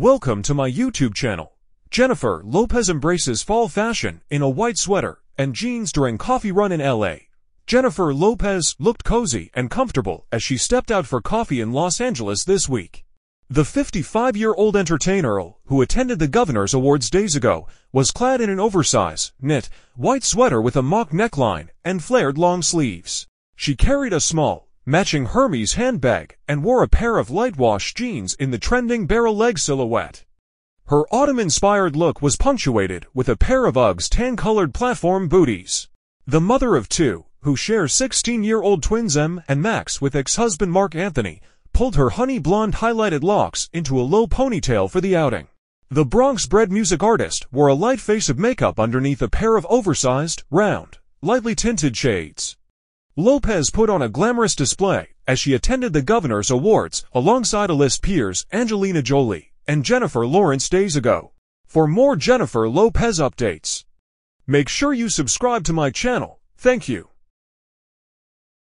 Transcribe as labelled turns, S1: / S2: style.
S1: Welcome to my YouTube channel. Jennifer Lopez embraces fall fashion in a white sweater and jeans during coffee run in LA. Jennifer Lopez looked cozy and comfortable as she stepped out for coffee in Los Angeles this week. The 55-year-old entertainer, who attended the Governor's Awards days ago, was clad in an oversized, knit, white sweater with a mock neckline and flared long sleeves. She carried a small, matching Hermes handbag and wore a pair of light wash jeans in the trending barrel leg silhouette. Her autumn-inspired look was punctuated with a pair of Uggs tan-colored platform booties. The mother of two, who shares 16-year-old twins Em and Max with ex-husband Marc Anthony, pulled her honey blonde highlighted locks into a low ponytail for the outing. The Bronx-bred music artist wore a light face of makeup underneath a pair of oversized, round, lightly tinted shades. Lopez put on a glamorous display as she attended the Governor's Awards alongside A-list Angelina Jolie and Jennifer Lawrence days ago. For more Jennifer Lopez updates, make sure you subscribe to my channel. Thank you.